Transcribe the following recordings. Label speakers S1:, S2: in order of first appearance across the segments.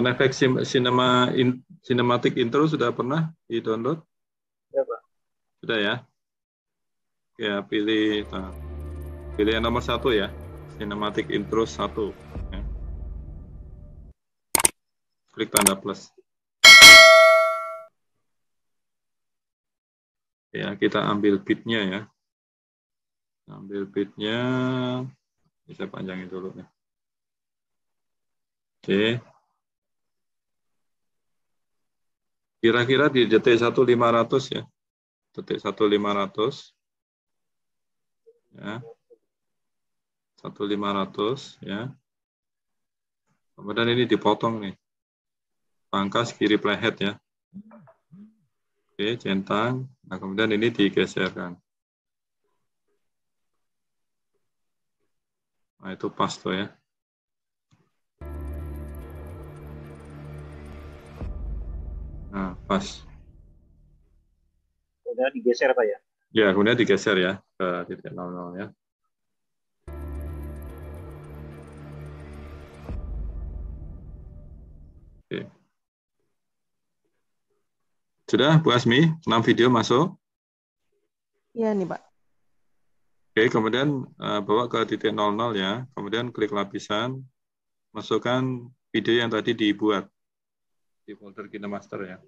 S1: Sound effect cinema in, cinematic intro sudah pernah di-download?
S2: Ya, Pak.
S1: Sudah ya? Ya, pilih nah, pilih yang nomor satu ya. Cinematic intro satu. Ya. Klik tanda plus. Ya, kita ambil bitnya ya. Ambil bitnya. Bisa panjangin dulu ya. Oke. Kira-kira di detik 1500 ya. Detik 1500. Ya. 1500 ya. Kemudian ini dipotong nih. Pangkas kiri playhead ya. Oke, centang. Nah, kemudian ini digeserkan. Nah, itu pas tuh ya. Nah, pas.
S2: Udah digeser Pak ya?
S1: Ya, kemudian digeser ya ke titik 00 ya. Oke. Sudah, Bu Asmi, 6 video masuk?
S3: Iya nih, Pak.
S1: Oke, kemudian uh, bawa ke titik 00 ya. Kemudian klik lapisan, masukkan video yang tadi dibuat di folder KineMaster ya.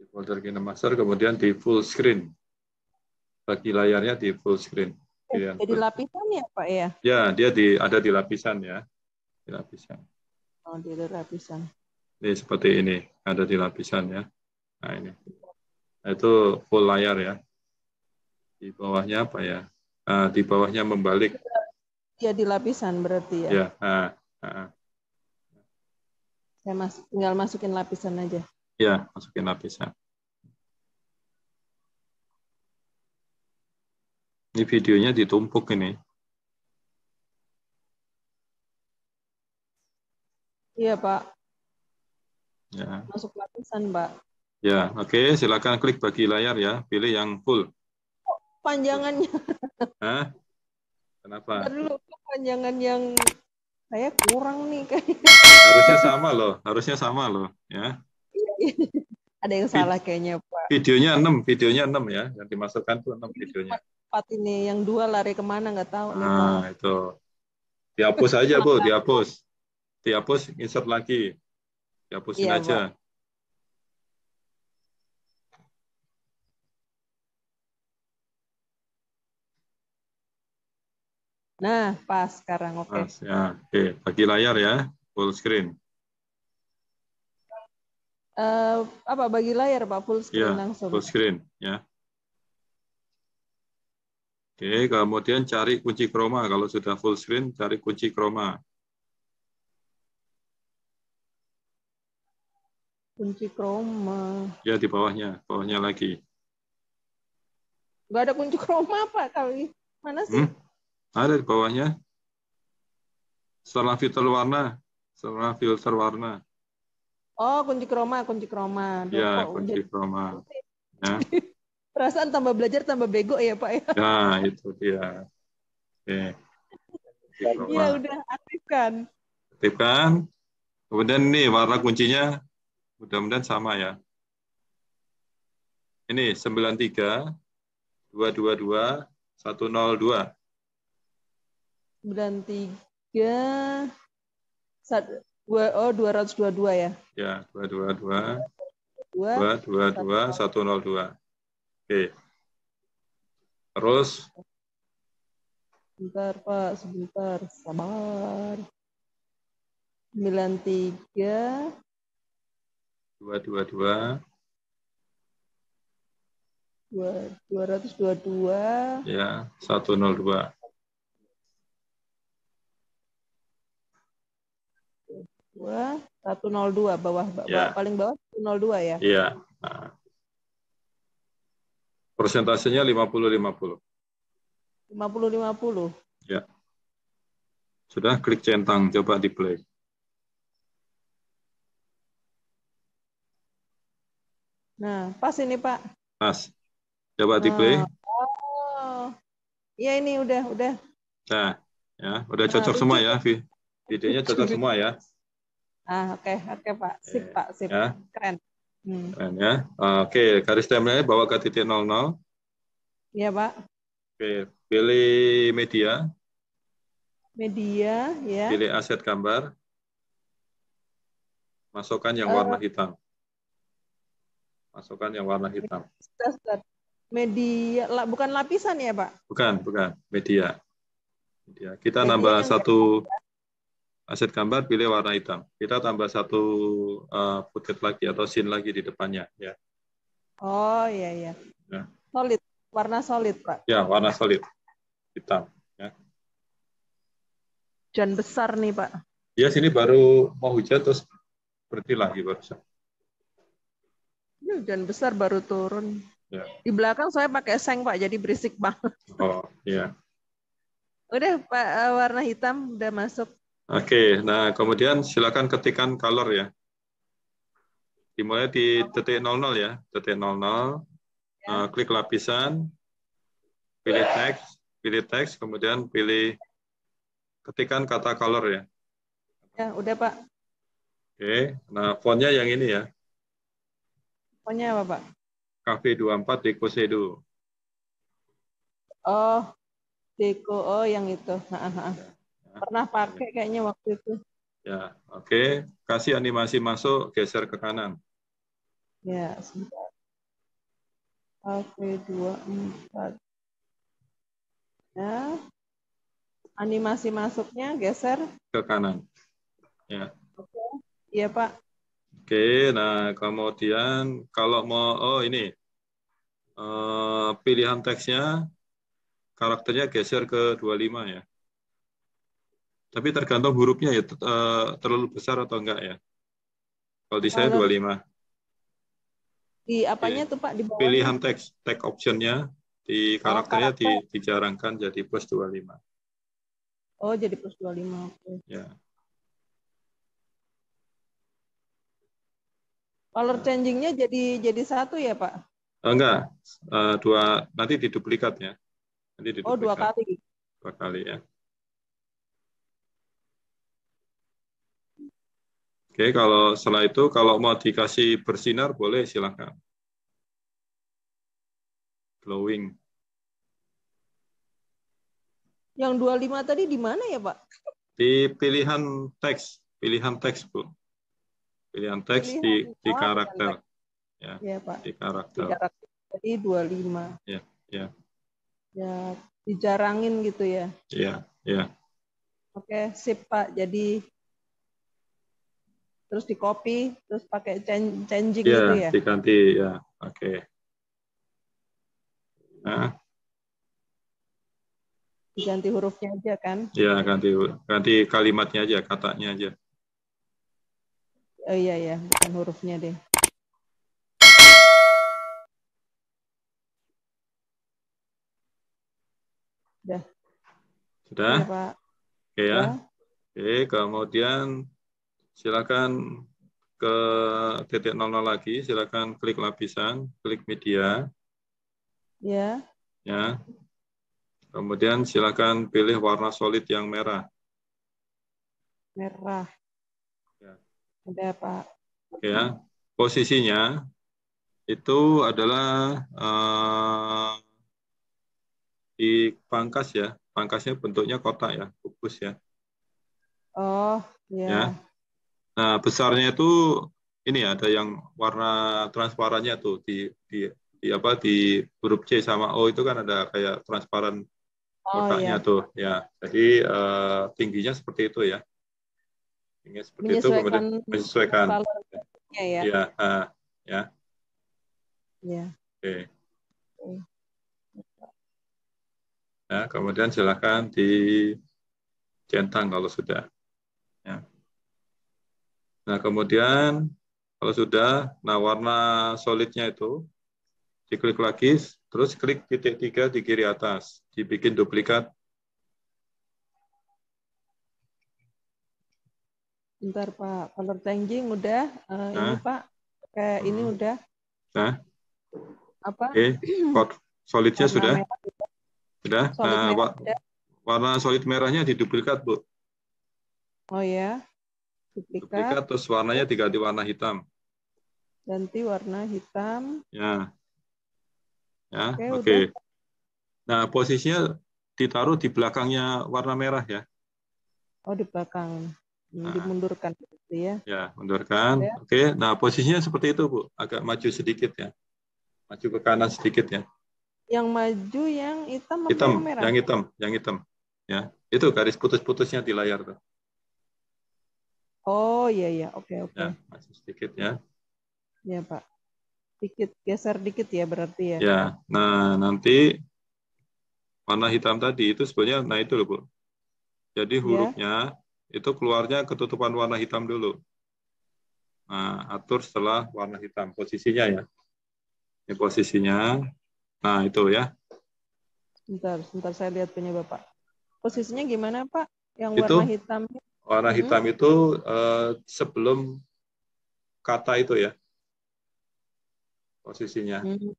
S1: Di folder KineMaster, kemudian di full screen. Bagi layarnya di full screen.
S3: Eh, jadi lapisan ya Pak ya?
S1: Ya, dia di, ada di lapisan ya. Di lapisan.
S3: Oh, di lapisan.
S1: Ini seperti ini, ada di lapisan ya. Nah ini. Nah, itu full layar ya. Di bawahnya apa ya? Nah, di bawahnya membalik
S3: Ya di lapisan berarti ya.
S1: Ya. Nah, nah.
S3: Saya mas tinggal masukin lapisan aja.
S1: Ya, masukin lapisan. Ini videonya ditumpuk ini.
S3: Iya, Pak.
S1: Ya.
S3: Masuk lapisan, Pak.
S1: Ya, oke. Okay. Silakan klik bagi layar ya. Pilih yang full.
S3: Panjangannya.
S1: Hah? Kenapa?
S3: Dulu panjangan yang saya kurang nih kayaknya.
S1: Harusnya sama loh, harusnya sama loh, ya.
S3: Ada yang salah kayaknya, Pak.
S1: Videonya 6, videonya 6 ya, yang dimasukkan tuh 6 videonya.
S3: Empat ini, yang dua lari ke mana nggak tahu.
S1: Nah, nih, itu. Dihapus aja, Bu, dihapus. Dihapus, insert lagi. Dihapusin iya, aja. Pak.
S3: Nah, pas sekarang, oke. Okay.
S1: Pas, ya. Oke, bagi layar ya, full screen.
S3: Uh, apa bagi layar Pak full screen
S1: ya,
S3: langsung?
S1: Full screen ya. Oke, kemudian cari kunci chroma. Kalau sudah full screen, cari kunci chroma.
S3: Kunci chroma.
S1: Ya, di bawahnya. Bawahnya lagi.
S3: Gak ada kunci chroma, Pak, kali. Mana sih? Hmm?
S1: Ada di bawahnya. Setelah filter warna. Setelah filter warna.
S3: Oh, kunci kroma, kunci kroma.
S1: Ya, kunci kroma. Ya.
S3: Perasaan tambah belajar tambah bego ya, Pak ya.
S1: Nah, itu dia. Oke.
S3: Ya udah aktifkan.
S1: Aktifkan. Kemudian ini warna kuncinya mudah-mudahan sama ya. Ini 93 222 102
S3: sembilan tiga dua oh dua ratus dua dua ya?
S1: Ya dua dua dua. Dua dua dua satu nol dua. Oke. Terus?
S3: Sebentar pak sebentar. Sabar. Sembilan tiga.
S1: Dua dua dua.
S3: Dua dua ratus dua dua.
S1: Ya satu nol dua
S3: dua satu nol dua bawah, ya. paling bawah nol dua ya?
S1: Iya. Nah. persentasenya lima puluh lima puluh.
S3: lima puluh lima puluh?
S1: Ya. Sudah klik centang coba di play.
S3: Nah pas ini pak.
S1: Pas. Coba di play.
S3: Oh. Iya ini udah udah.
S1: Nah, ya, udah cocok nah, semua ya, Vi. Videonya cocok semua ya.
S3: Ah, oke, okay. oke okay, Pak. Sip, Pak, sip. Ya. Keren.
S1: Hmm. Keren ya. Oke, garis timeline bawa ke titik 00.
S3: Iya, Pak.
S1: Oke, pilih media.
S3: Media, ya.
S1: Pilih aset gambar. Masukkan yang uh, warna hitam. Masukkan yang warna hitam.
S3: Media, bukan lapisan ya, Pak?
S1: Bukan, bukan. Media. media. Kita media nambah satu aset gambar pilih warna hitam. Kita tambah satu uh, bucket lagi atau scene lagi di depannya ya.
S3: Oh iya iya. Ya. Solid, warna solid pak.
S1: Ya warna solid hitam. Ya.
S3: Hujan besar nih pak.
S1: Ya sini baru mau hujan terus berhenti lagi barusan.
S3: Ini hujan besar baru turun. Ya. Di belakang saya pakai seng pak jadi berisik banget.
S1: Oh iya.
S3: Udah pak eh, warna hitam udah masuk.
S1: Oke, nah kemudian silakan ketikkan color ya. Dimulai di detik 00 ya, detik 00. Ya. Uh, klik lapisan, pilih teks, pilih teks, kemudian pilih ketikkan kata color ya.
S3: Ya, udah Pak.
S1: Oke, nah fontnya yang ini ya.
S3: Fontnya apa Pak?
S1: Cafe 24 Deco Sedo.
S3: Oh, Deco, oh yang itu. Nah, nah. Pernah pakai kayaknya waktu itu.
S1: Ya, oke. Okay. Kasih animasi masuk, geser ke kanan.
S3: Ya, sebentar. Oke, dua, empat. Ya. Animasi masuknya geser
S1: ke kanan. Ya.
S3: Oke. Iya, Pak.
S1: Oke, nah kemudian kalau mau oh ini uh, pilihan teksnya karakternya geser ke 25 ya. Tapi tergantung hurufnya ya eh, terlalu besar atau enggak ya. Kalau di saya 25.
S3: Di apanya Oke. tuh Pak? Di
S1: bawah Pilihan teks, teks optionnya di oh, karakternya oh, karakter. di, dijarangkan jadi plus 25.
S3: Oh, jadi plus 25. Oke.
S1: Ya.
S3: Color changingnya jadi jadi satu ya Pak?
S1: Enggak, uh, dua nanti diduplikat ya. Nanti diduplikat.
S3: Oh dua kali.
S1: Dua kali ya. Oke, kalau setelah itu kalau mau dikasih bersinar boleh silakan. Glowing.
S3: Yang 25 tadi di mana ya, Pak?
S1: Di pilihan teks, pilihan teks, Bu. Pilihan teks pilihan, di di karakter.
S3: Ya, ya, Pak.
S1: Di karakter. Di
S3: karakter. Jadi 25.
S1: Ya, ya.
S3: Ya, dijarangin gitu ya.
S1: Ya, ya.
S3: Oke, sip, Pak. Jadi terus di copy terus pakai changing
S1: ya,
S3: gitu ya?
S1: diganti ya. Oke. Okay. nah
S3: diganti hurufnya aja kan?
S1: Ya ganti ganti kalimatnya aja katanya aja.
S3: Oh iya ya bukan hurufnya deh.
S1: Sudah? Sudah oke ya. Oke kemudian silakan ke titik 00 lagi, silakan klik lapisan, klik media.
S3: Ya.
S1: Ya. Kemudian silakan pilih warna solid yang merah.
S3: Merah. Ya. Ada Pak.
S1: Ya. Posisinya itu adalah uh, di pangkas ya. Pangkasnya bentuknya kotak ya, kubus ya.
S3: Oh, ya. ya
S1: Nah, besarnya itu ini ada yang warna transparannya tuh di di di apa di huruf C sama O itu kan ada kayak transparan kotaknya oh, iya. tuh ya. Jadi uh, tingginya seperti itu ya. Tingginya seperti itu kemudian menyesuaikan. Ya, ya. Ya, uh, ya.
S3: Ya.
S1: Oke. Okay. Ya, kemudian silakan dicentang kalau sudah. Ya. Nah, kemudian kalau sudah, nah warna solidnya itu diklik lagi, terus klik titik tiga di kiri atas, dibikin duplikat.
S3: Bentar Pak, color changing udah, uh, nah. ini Pak, kayak hmm. ini udah.
S1: Nah.
S3: Apa?
S1: Oke, okay. solidnya sudah. Sudah. Solidnya nah, udah. warna solid merahnya diduplikat, Bu.
S3: Oh ya.
S1: Duplikat. duplikat terus warnanya diganti warna hitam.
S3: Ganti warna hitam.
S1: Ya. Ya, oke. Okay, okay. Nah, posisinya ditaruh di belakangnya warna merah ya.
S3: Oh, di belakang. Nah. Dimundurkan gitu ya.
S1: Ya, mundurkan. Ya. Oke, nah posisinya seperti itu, Bu. Agak maju sedikit ya. Maju ke kanan sedikit ya.
S3: Yang maju yang hitam
S1: hitam, yang merah? Yang hitam, yang hitam. Ya, itu garis putus-putusnya di layar tuh.
S3: Oh iya iya, oke oke.
S1: Ya, masih sedikit ya.
S3: Ya Pak. Sedikit geser dikit ya berarti ya.
S1: Ya, nah nanti warna hitam tadi itu sebenarnya, nah itu loh Bu. Jadi ya. hurufnya ya. itu keluarnya ketutupan warna hitam dulu. Nah, atur setelah warna hitam posisinya ya. Ini posisinya. Nah, itu ya.
S3: Sebentar, sebentar saya lihat punya Bapak. Posisinya gimana, Pak? Yang itu, warna hitam?
S1: Warna hitam hmm. itu uh, sebelum kata itu ya. Posisinya. Hmm.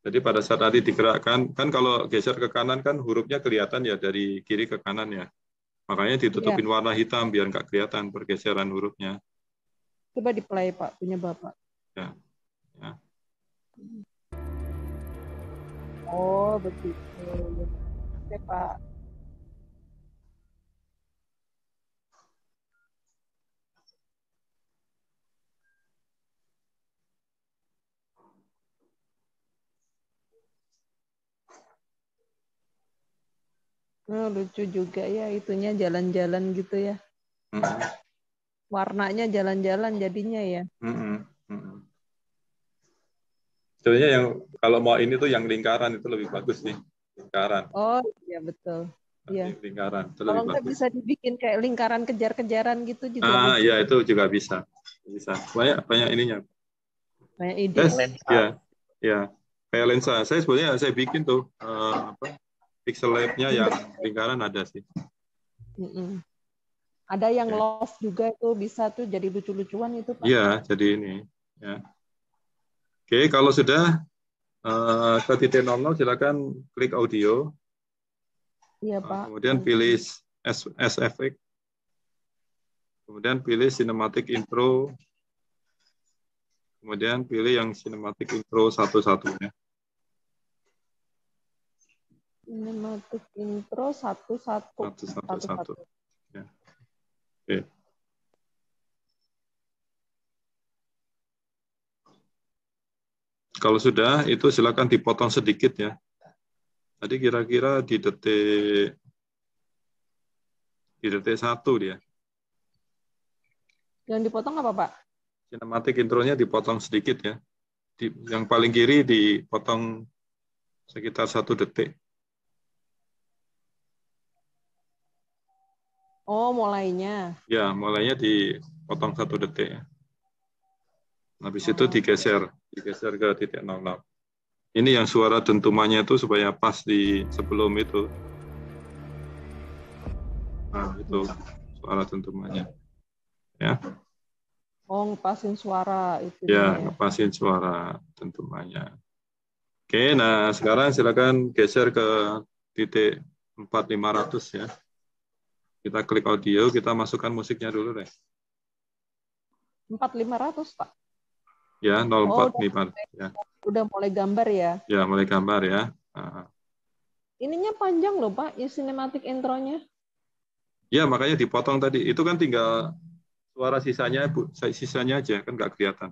S1: Jadi pada saat tadi digerakkan, kan kalau geser ke kanan kan hurufnya kelihatan ya dari kiri ke kanan ya. Makanya ditutupin ya. warna hitam biar nggak kelihatan pergeseran hurufnya.
S3: Coba di play Pak, punya Bapak.
S1: Ya. ya.
S3: Oh, begitu. Oke, Pak. Oh, lucu juga ya itunya jalan-jalan gitu ya. Mm -hmm. Warnanya jalan-jalan jadinya ya. Mm -hmm. Mm -hmm.
S1: Sebenarnya yang kalau mau ini tuh yang lingkaran itu lebih bagus nih. Lingkaran.
S3: Oh iya betul. Iya.
S1: Lingkaran.
S3: Itu kalau nggak bisa dibikin kayak lingkaran kejar-kejaran gitu juga.
S1: Ah iya itu juga bisa. Bisa. Banyak banyak ininya.
S3: Banyak ide.
S1: Iya. Iya. Kayak lensa. Saya sebenarnya saya bikin tuh uh, apa pixel lab-nya yang lingkaran ada sih.
S3: Mm -mm. Ada yang okay. love juga itu bisa tuh jadi lucu-lucuan itu
S1: Pak. Iya, jadi ini ya. Oke, kalau sudah uh, ke titik 00 silakan klik audio.
S3: Iya, Pak. Uh,
S1: kemudian pilih SFX. Kemudian pilih cinematic intro. Kemudian pilih yang cinematic intro satu-satunya.
S3: Cinematic intro satu-satu.
S1: Satu-satu. Ya. Oke. Kalau sudah, itu silakan dipotong sedikit ya. Tadi kira-kira di detik di detik satu dia.
S3: Yang dipotong apa Pak?
S1: Cinematic intronya dipotong sedikit ya. Di, yang paling kiri dipotong sekitar satu detik.
S3: Oh, mulainya.
S1: Ya, mulainya dipotong satu detik. Habis oh. itu digeser, digeser ke titik 06. Ini yang suara dentumannya itu supaya pas di sebelum itu. Nah, itu suara dentumannya. Ya.
S3: Oh, ngepasin suara itu.
S1: Ya, ya, ngepasin suara dentumannya. Oke, nah sekarang silakan geser ke titik 4500 ya. Kita klik audio, kita masukkan musiknya dulu deh.
S3: 4500, Pak.
S1: Ya, 04 oh, nih, Pak. Ya.
S3: Udah mulai gambar ya?
S1: Ya, mulai gambar ya. Uh.
S3: Ininya panjang loh, Pak, ya sinematik intronya.
S1: Ya, makanya dipotong tadi. Itu kan tinggal suara sisanya, Bu. Sisanya aja, kan nggak kelihatan.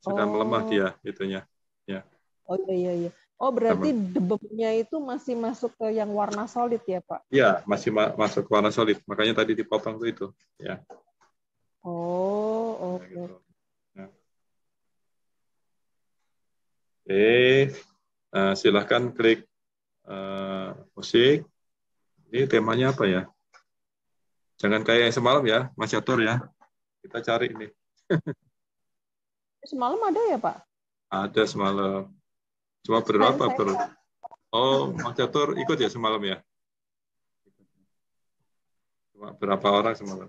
S1: Sudah oh. melemah dia, itunya. Ya.
S3: Oh iya, iya, iya. Oh berarti debemnya itu masih masuk ke yang warna solid ya Pak?
S1: Iya masih ma masuk ke warna solid, makanya tadi dipotong tuh itu. Ya.
S3: Oh oke. Okay. Gitu. Ya.
S1: Oke, nah, silahkan klik uh, musik. Ini temanya apa ya? Jangan kayak yang semalam ya, Mas Yatur ya. Kita cari ini.
S3: semalam ada ya Pak?
S1: Ada semalam. Cuma berapa ber? Oh, Mas Catur ikut ya semalam ya? Cuma berapa orang semalam?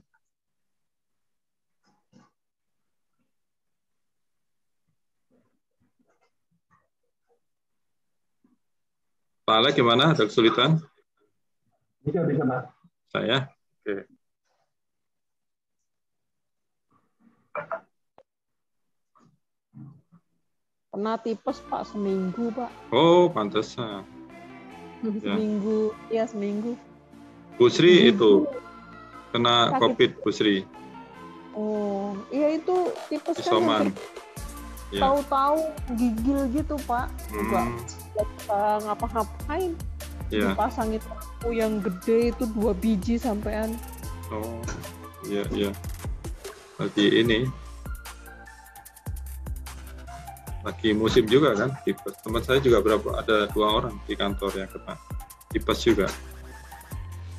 S1: Pak Alek gimana? Ada kesulitan?
S2: Bisa, bisa, Pak.
S1: Saya? Oke.
S3: Pernah tipes, Pak, seminggu, Pak.
S1: Oh, pantesan.
S3: Seminggu, ya, ya seminggu.
S1: Busri seminggu. itu kena Sakit. COVID, Busri.
S3: Oh, iya itu tipes kan ya. tahu-tahu gigil gitu pak juga hmm. ngapa-ngapain ya. dipasang itu lampu yang gede itu dua biji sampean
S1: oh iya iya lagi ini lagi musim juga kan tipes teman saya juga berapa ada dua orang di kantor yang kena. Tipes juga.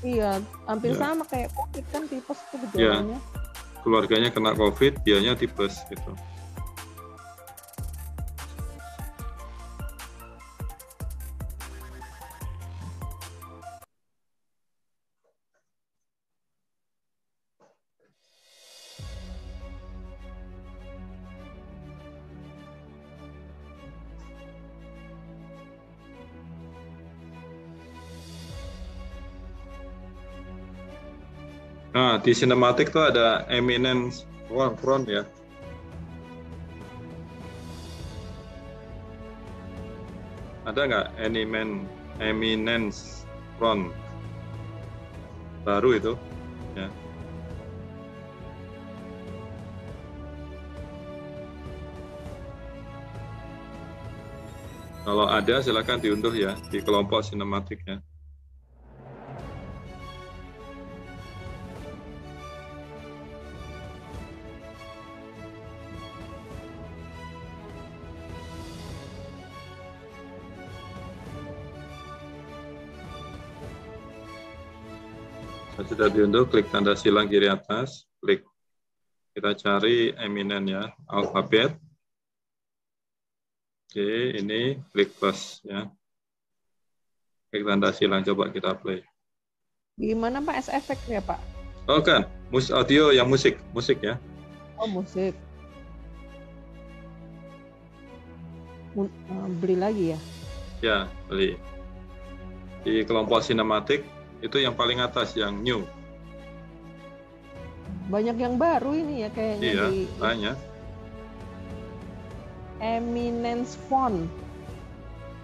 S3: Iya hampir ya. sama kayak covid kan tipes itu gejalanya ya.
S1: keluarganya kena covid dianya tipes gitu Nah, di sinematik tuh ada eminence front ya. Ada nggak eminence eminence front? Baru itu, ya. Kalau ada silakan diunduh ya di kelompok sinematik sudah diunduh, klik tanda silang kiri atas, klik. Kita cari eminen ya, alfabet. Oke, ini klik plus ya. Klik tanda silang, coba kita play.
S3: Gimana Pak, S efek ya Pak?
S1: Oh kan, mus audio yang musik, musik ya.
S3: Oh musik. Eh, beli lagi ya?
S1: Ya, beli. Di kelompok sinematik, itu yang paling atas yang new.
S3: Banyak yang baru ini ya kayaknya
S1: iya, di banyak.
S3: Eminence Font.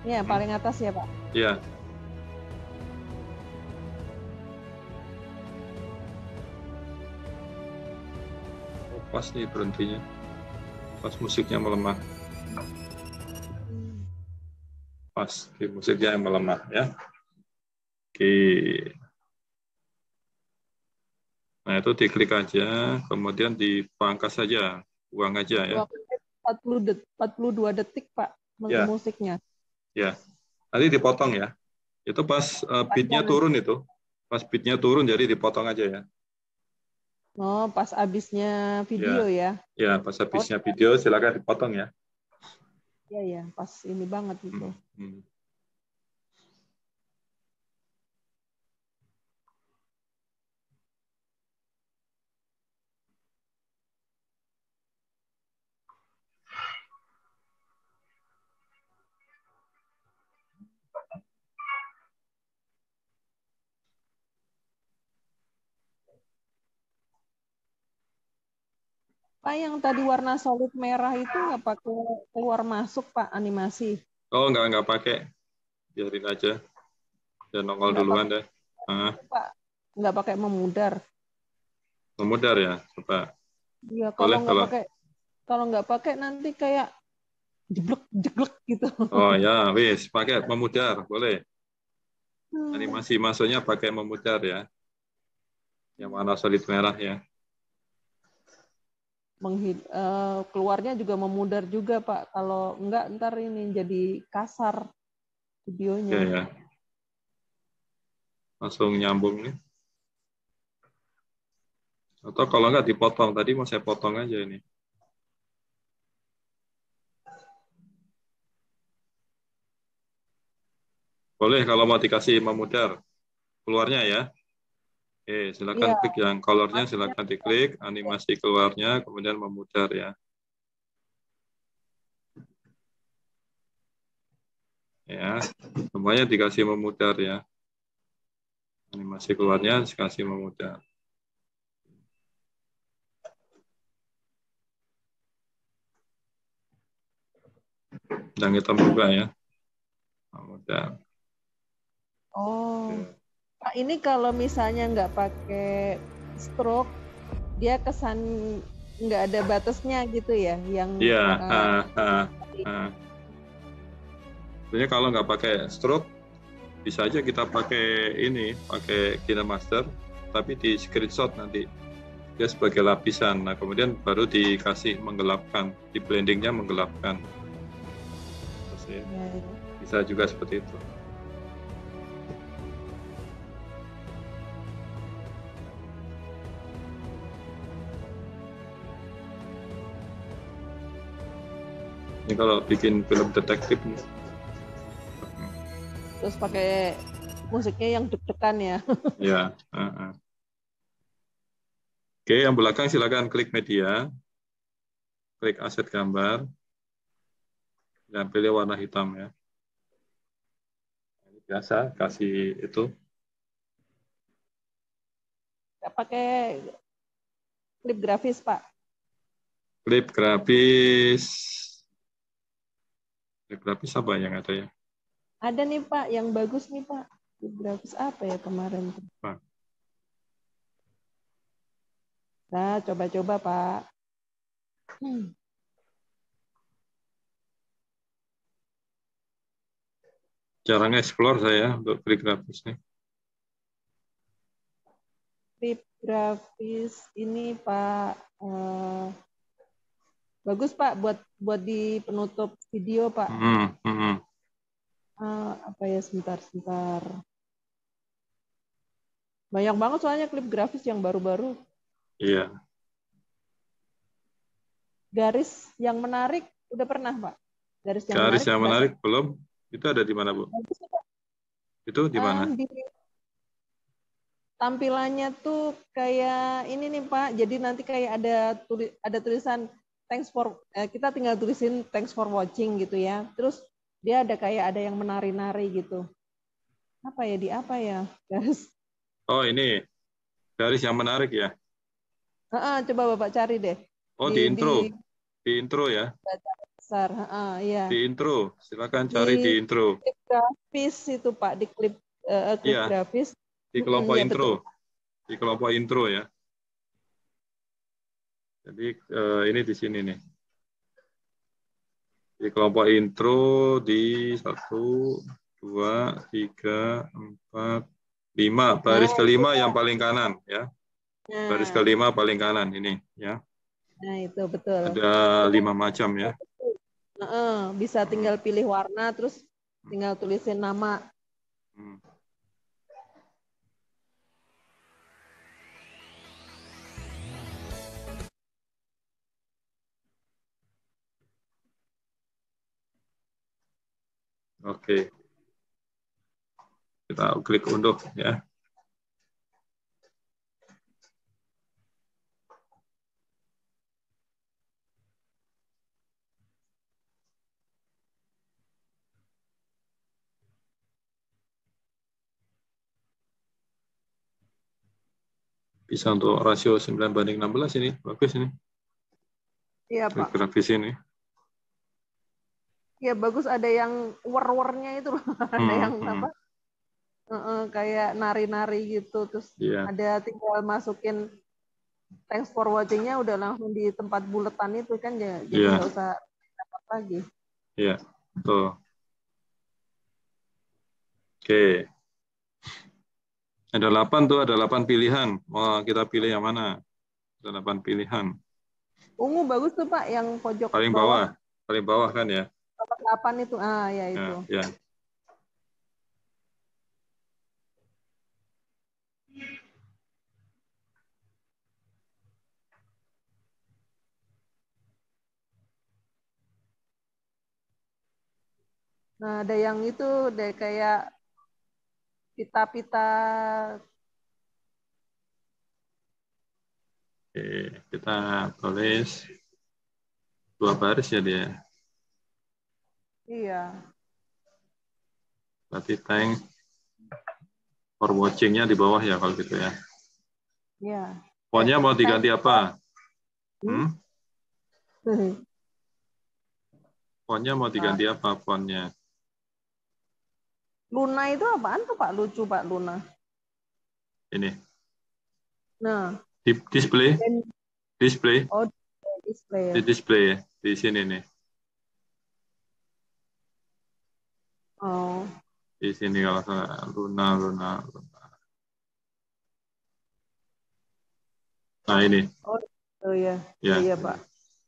S3: Ya, hmm. paling atas ya, Pak.
S1: Iya. Oh, pas nih berhentinya. Pas musiknya melemah. Pas di musiknya yang melemah ya. Oke. Nah, itu diklik aja, kemudian dipangkas saja, buang aja ya.
S3: 40 det 42 detik, Pak, ya. musiknya.
S1: Ya. Nanti dipotong ya. Itu pas uh, beatnya turun itu. Pas beatnya turun, jadi dipotong aja ya.
S3: Oh, pas habisnya video ya?
S1: Ya, ya pas habisnya oh, video silakan dipotong ya.
S3: Iya, ya, pas ini banget itu. Hmm. Hmm. Pak yang tadi warna solid merah itu nggak pakai keluar masuk Pak animasi?
S1: Oh nggak nggak pakai, biarin aja. Dan nongol nggak duluan deh.
S3: Ah. Pak nggak pakai memudar.
S1: Memudar ya, coba.
S3: Iya kalau nggak pakai kalau nggak pakai nanti kayak jeblek jeblek gitu.
S1: Oh ya, wis pakai memudar boleh. Hmm. Animasi masuknya pakai memudar ya. Yang warna solid merah ya
S3: menghid uh, keluarnya juga memudar juga Pak. Kalau enggak ntar ini jadi kasar videonya. Ya, ya.
S1: Langsung nyambung nih. Atau kalau enggak dipotong tadi mau saya potong aja ini. Boleh kalau mau dikasih memudar keluarnya ya. Oke, silakan ya. klik yang colornya, silakan diklik, animasi keluarnya, kemudian memutar ya. Ya, semuanya dikasih memutar ya. Animasi keluarnya dikasih memutar. Dan hitam juga ya. Memutar.
S3: Oh. Ya. Pak, ini kalau misalnya nggak pakai stroke, dia kesan nggak ada batasnya gitu ya? Yang
S1: Iya. Uh, uh, uh, Sebenarnya kalau nggak pakai stroke, bisa aja kita pakai ini, pakai KineMaster, tapi di screenshot nanti dia sebagai lapisan. Nah kemudian baru dikasih menggelapkan, di blendingnya menggelapkan. Ya. Bisa juga seperti itu. Ini kalau bikin film detektif nih
S3: terus pakai musiknya yang deg-degan ya.
S1: ya. Uh -uh. Oke, yang belakang silakan klik media, klik aset gambar, dan pilih warna hitam ya. Biasa kasih itu.
S3: Gak pakai klip grafis Pak.
S1: Klip grafis. Grafis apa yang ada ya?
S3: Ada nih Pak, yang bagus nih Pak. Grafis apa ya kemarin? Pak. Nah, coba-coba Pak. Hmm.
S1: Jarang explore saya untuk klik grafis nih.
S3: Grafis ini Pak uh, bagus Pak buat buat di penutup video Pak. Hmm, hmm uh, apa ya sebentar sebentar. Banyak banget soalnya klip grafis yang baru-baru.
S1: Iya.
S3: Garis yang menarik udah pernah pak.
S1: Garis yang garis menarik, yang menarik belum? Itu ada di mana bu? Bagus, itu di mana? Um, di,
S3: tampilannya tuh kayak ini nih pak. Jadi nanti kayak ada tulis ada tulisan thanks for eh, kita tinggal tulisin thanks for watching gitu ya terus dia ada kayak ada yang menari-nari gitu. Apa ya di apa ya, guys?
S1: Oh ini garis yang menarik ya?
S3: Uh -uh, coba bapak cari deh.
S1: Oh di, di intro, di, di intro ya?
S3: Besar, uh -uh, iya.
S1: Di intro, silakan cari di, di intro.
S3: Klip grafis itu pak di klip uh, klip iya. grafis.
S1: Di kelompok hmm, intro, betul. di kelompok intro ya. Jadi uh, ini di sini nih. Di kelompok intro di satu dua tiga empat lima. Baris nah, kelima yang paling kanan ya. Nah. baris kelima paling kanan ini ya.
S3: Nah itu betul.
S1: Ada lima macam ya.
S3: Bisa tinggal pilih warna terus tinggal tulisin nama. Hmm.
S1: Oke. Kita klik unduh ya. Bisa untuk rasio 9 banding 16 ini. Bagus ini.
S3: Iya, Pak.
S1: Grafis ini.
S3: Ya bagus ada yang war-warnya itu ada hmm, yang hmm. apa? Uh, uh, kayak nari-nari gitu terus yeah. ada tinggal masukin thanks for watchingnya udah langsung di tempat buletan itu kan ya jadi yeah. nggak usah dapat lagi.
S1: Iya, yeah, betul. Oke. Okay. Ada delapan tuh, ada delapan pilihan. Mau kita pilih yang mana? Ada delapan pilihan.
S3: Ungu bagus tuh Pak, yang pojok
S1: paling bawah. bawah. Paling bawah kan ya?
S3: Kapan itu? Ah, ya itu. Ya, ya. Nah, ada yang itu deh kayak pita-pita.
S1: Oke, kita tulis dua baris ya dia.
S3: Iya.
S1: Berarti thanks for watching-nya di bawah ya kalau gitu ya.
S3: Ya.
S1: Fontnya mau diganti apa? Hmm? Fontnya mau diganti ah. apa fontnya?
S3: Luna itu apaan tuh Pak? Lucu Pak Luna.
S1: Ini.
S3: Nah.
S1: Di display. Display.
S3: Oh, display.
S1: Ya. Di display di sini nih.
S3: Oh.
S1: Di sini kalau salah Luna, Luna, Luna. Nah ini.
S3: Oh, oh ya. Ya, iya Pak.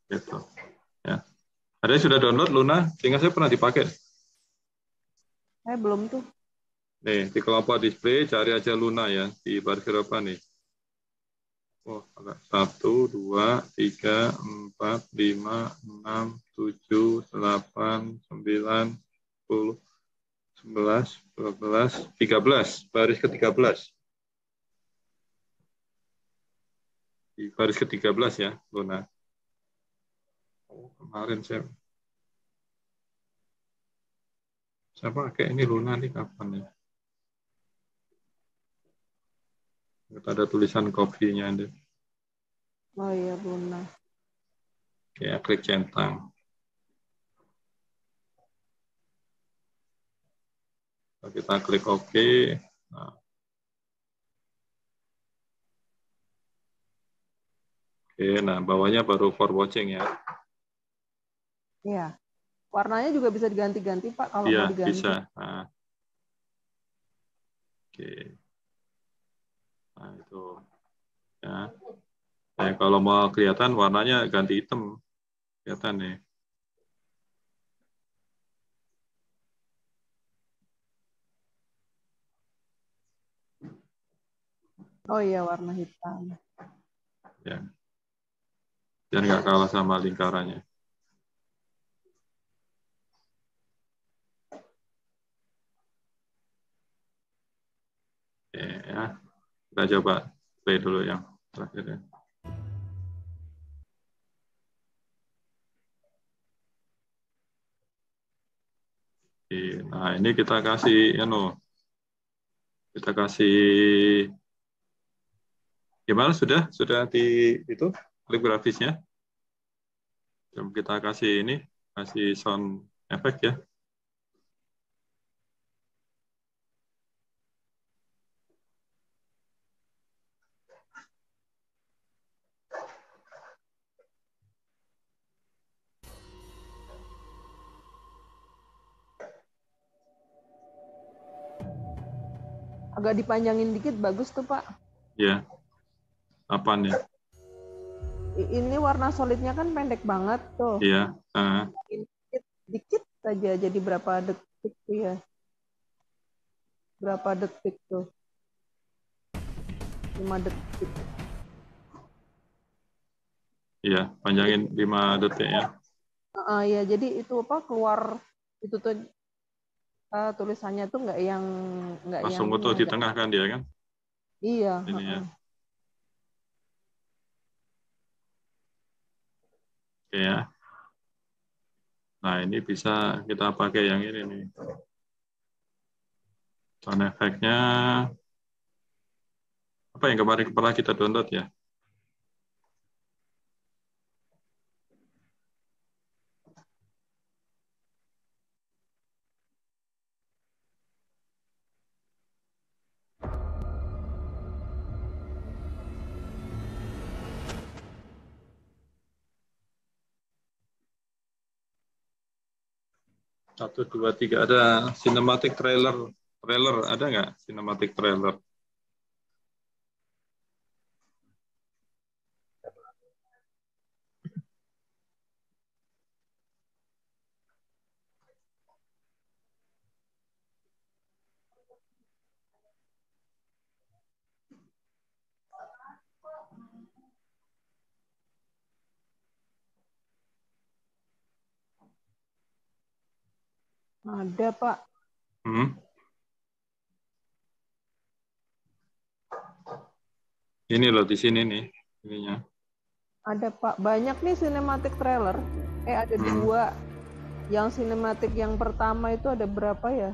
S1: Gitu. Ya. Ada yang sudah download Luna? Sehingga saya pernah dipakai.
S3: Saya belum tuh.
S1: Nih, di kelompok display cari aja Luna ya. Di baris berapa nih? Oh, ada satu, dua, tiga, empat, lima, enam, tujuh, delapan, sembilan, sepuluh, sebelas, dua belas, tiga belas. Baris ke tiga belas. Di baris ke tiga belas ya, Luna. Oh, kemarin saya saya pakai ini Luna nih kapan ya? Ada tulisan kopinya ada.
S3: Oh iya Luna.
S1: Ya klik centang. Kita klik OK. Nah. Oke, nah bawahnya baru for watching ya.
S3: Iya. Warnanya juga bisa diganti-ganti Pak kalau ya, mau diganti.
S1: bisa. Nah. Oke. Nah, itu. Ya. Nah, kalau mau kelihatan warnanya ganti hitam. Kelihatan nih.
S3: Oh iya, warna hitam.
S1: Ya. Dan nggak kalah sama lingkarannya. Oke, ya. Kita coba play dulu yang terakhir ya. Nah ini kita kasih, ya no, kita kasih gimana sudah sudah di itu klip grafisnya. Kita kasih ini kasih sound effect ya.
S3: agak dipanjangin dikit bagus tuh pak
S1: ya apa nih
S3: ini warna solidnya kan pendek banget tuh.
S1: Iya uh.
S3: dikit dikit saja jadi berapa detik tuh ya. Berapa detik tuh? Lima detik.
S1: Iya panjangin lima detik ya.
S3: Uh, ya jadi itu apa keluar itu tuh uh, tulisannya tuh nggak yang nggak
S1: langsung foto di tengah kan dia kan?
S3: Iya
S1: ini ya oke ya nah ini bisa kita pakai yang ini nih. Sound efeknya apa yang kemarin kepala kita download ya Satu, dua, tiga. Ada cinematic trailer. Trailer, ada nggak cinematic trailer?
S3: Ada, Pak. Hmm.
S1: Ini loh di sini nih ininya.
S3: Ada Pak, banyak nih cinematic trailer. Eh ada hmm. dua. Yang cinematic yang pertama itu ada berapa ya?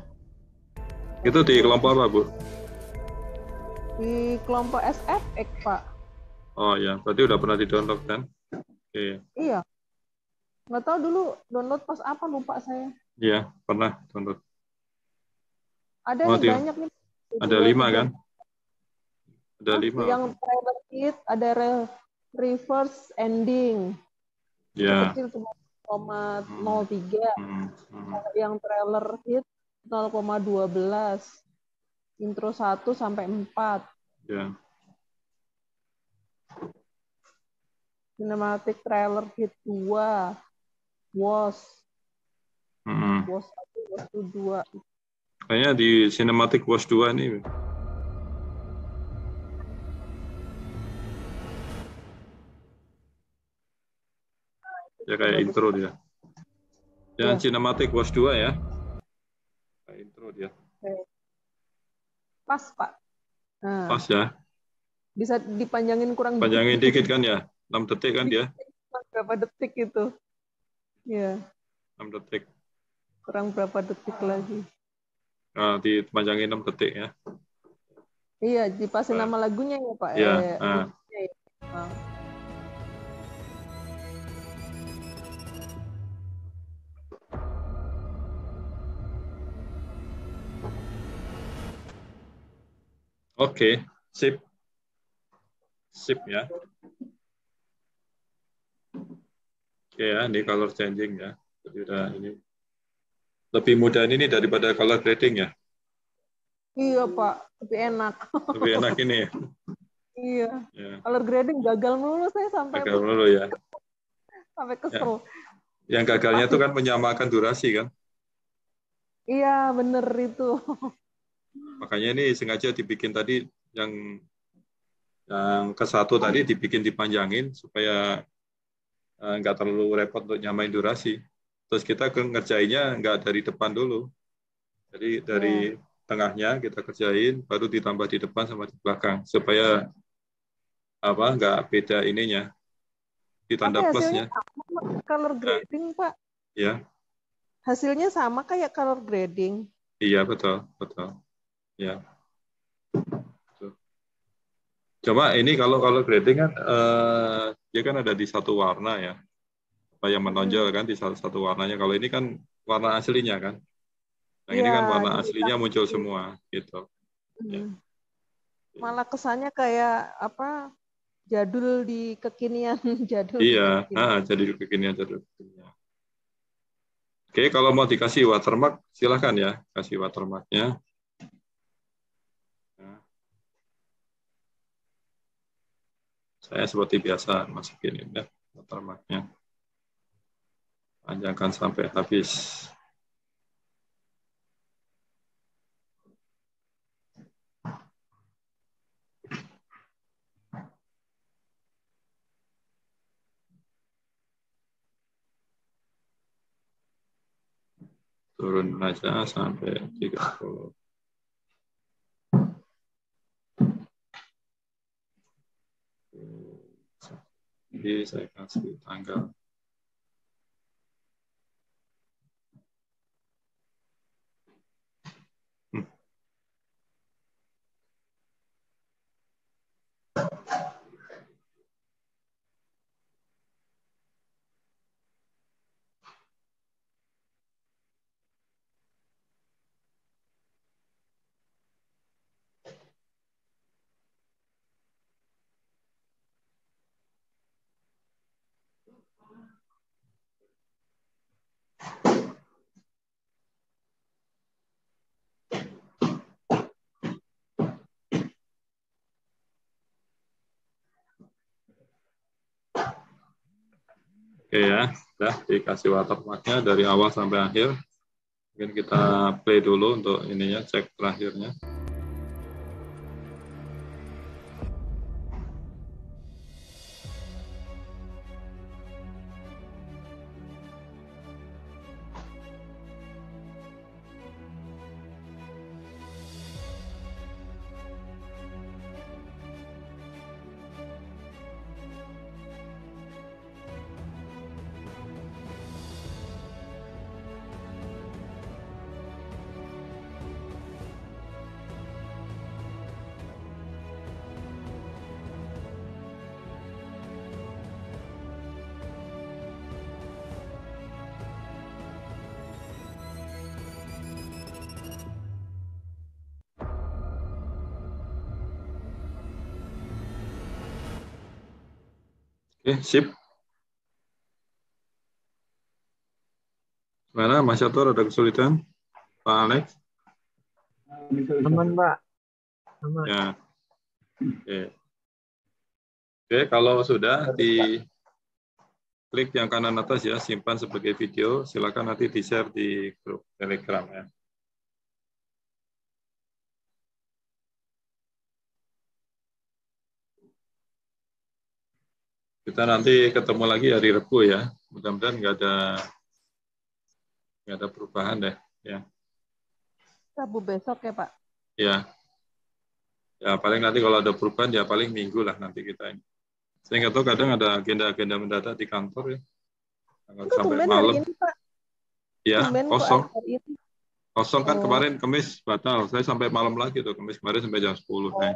S1: Itu di kelompok apa, Bu?
S3: Di kelompok SFX, Pak.
S1: Oh ya, berarti udah pernah di-download kan? Oke. Okay.
S3: Iya. Nggak tahu dulu download pas apa lupa saya.
S1: Iya, pernah download.
S3: Ada oh, yang banyak nih.
S1: Ada lima kan? Ada
S3: oh,
S1: lima.
S3: Yang private kit, ada re reverse ending.
S1: Ya.
S3: Kecil cuma 0,03. Hmm. Hmm. Yang trailer hit 0,12. Intro 1 sampai 4.
S1: Ya.
S3: Cinematic trailer hit 2. Was.
S1: Hmm.
S3: Was 1, Was 2.
S1: Kayaknya di Cinematic Was 2 nih. Ya kayak intro dia. Yang ya. Cinematic Was 2 ya. Kayak intro dia.
S3: Pas, Pak.
S1: Nah. Pas ya.
S3: Bisa dipanjangin kurang
S1: Panjangin dikit, dikit kan ya? 6 detik kan dia?
S3: Berapa detik itu? Iya.
S1: 6 detik.
S3: Kurang berapa detik lagi?
S1: Nah, dipanjangin 6 detik ya.
S3: Iya, dipasin nah. nama lagunya ya, Pak.
S1: Iya. Eh, nah. Nah. Oke, okay. sip. Sip ya. Oke okay, ya, ini color changing ya. Jadi udah ini lebih mudah ini daripada color grading ya.
S3: Iya Pak, lebih enak.
S1: Lebih enak ini.
S3: iya. Ya. Color grading gagal melulu saya sampai.
S1: Gagal melulu ya.
S3: sampai kesel.
S1: Ya. Yang gagalnya itu kan menyamakan durasi kan?
S3: Iya bener itu.
S1: Makanya ini sengaja dibikin tadi yang yang ke satu tadi dibikin dipanjangin supaya eh, nggak terlalu repot untuk nyamain durasi. Terus kita ngerjainnya nggak dari depan dulu. Jadi dari yeah. tengahnya kita kerjain, baru ditambah di depan sama di belakang supaya apa nggak beda ininya di tanda Tapi plusnya.
S3: Sama, color nah. grading, nah, Pak.
S1: Ya.
S3: Hasilnya sama kayak color grading.
S1: Iya betul betul. Ya. Coba ini kalau kalau grading kan uh, dia kan ada di satu warna ya. Apa yang menonjol kan di satu, satu warnanya. Kalau ini kan warna aslinya kan. Yang ya, ini kan warna aslinya kan. muncul semua gitu. Hmm. Ya.
S3: Malah kesannya kayak apa? Jadul di kekinian jadul.
S1: Iya, ah, jadi kekinian jadul kekinian. Oke, kalau mau dikasih watermark silahkan ya, kasih watermarknya. Saya seperti biasa masukin ini watermarknya. Panjangkan sampai habis. turun aja sampai 30. Jadi saya kasih tanggal Oke ya, sudah dikasih watermarknya dari awal sampai akhir. Mungkin kita play dulu untuk ininya, cek terakhirnya. Oke, sip. Mana Mas Yator ada kesulitan? Pak Alex?
S3: Aman, Pak. Aman.
S1: Ya. Oke. Oke, kalau sudah di klik yang kanan atas ya, simpan sebagai video. Silakan nanti di-share di grup Telegram ya. Kita nanti ketemu lagi hari Rebu ya. Mudah-mudahan nggak ada nggak ada perubahan deh ya.
S3: Rabu besok ya Pak?
S1: Ya. Ya paling nanti kalau ada perubahan ya paling minggu lah nanti kita ini. Saya nggak tahu kadang ada agenda-agenda mendadak di kantor ya.
S3: Itu sampai malam. Ini, Pak.
S1: Ya, tumben kosong. Kosong kan oh. kemarin kemis batal. Saya sampai malam lagi tuh. Kemis kemarin sampai jam 10. Oh. Nah.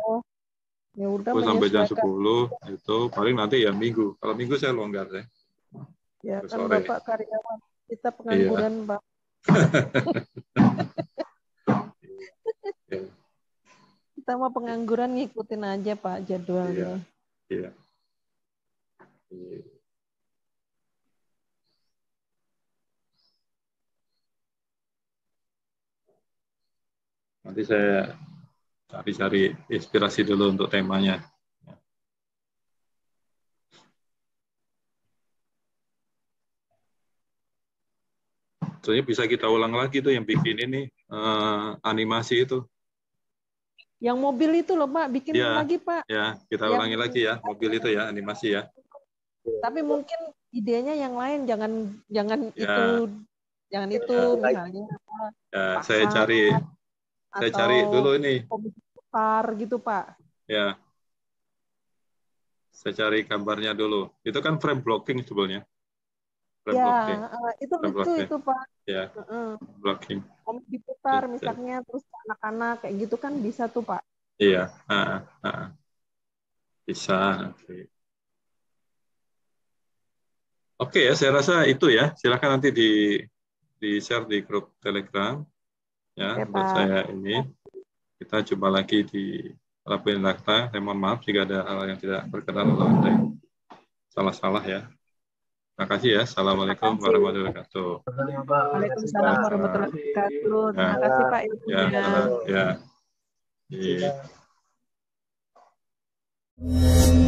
S1: Ya udah sampai jam 10 itu paling nanti ya minggu. Kalau minggu saya longgar ya.
S3: Ya kan sore. Bapak karyawan kita pengangguran, iya. Pak. kita mau pengangguran ngikutin aja Pak jadwalnya.
S1: Iya. iya. Nanti saya cari-cari inspirasi dulu untuk temanya. Soalnya bisa kita ulang lagi tuh yang bikin ini uh, animasi itu.
S3: Yang mobil itu loh Pak, bikin ya, lagi Pak.
S1: Ya, kita yang... ulangi lagi ya, mobil itu ya, animasi ya.
S3: Tapi mungkin idenya yang lain, jangan jangan ya. itu jangan itu ya. misalnya.
S1: Ya, saya cari saya cari dulu ini.
S3: Besar gitu, Pak.
S1: Ya. Saya cari gambarnya dulu. Itu kan frame blocking sebetulnya.
S3: Frame ya, blocking. Uh, itu frame lucu itu, Pak.
S1: Ya. Uh, blocking.
S3: Komik diputar ya, misalnya terus anak-anak kayak gitu kan bisa tuh, Pak.
S1: Iya, uh, uh. Bisa. Oke. Oke ya, saya rasa itu ya. Silakan nanti di di share di grup Telegram ya buat saya ini. Kita jumpa lagi di Rabu Lakta. Saya mohon maaf jika ada hal yang tidak berkenan atau ada yang salah-salah ya. Terima kasih ya. Assalamualaikum warahmatullahi wabarakatuh.
S3: Waalaikumsalam warahmatullahi wabarakatuh. Terima kasih Pak.
S1: Ya, ya. ya. ya.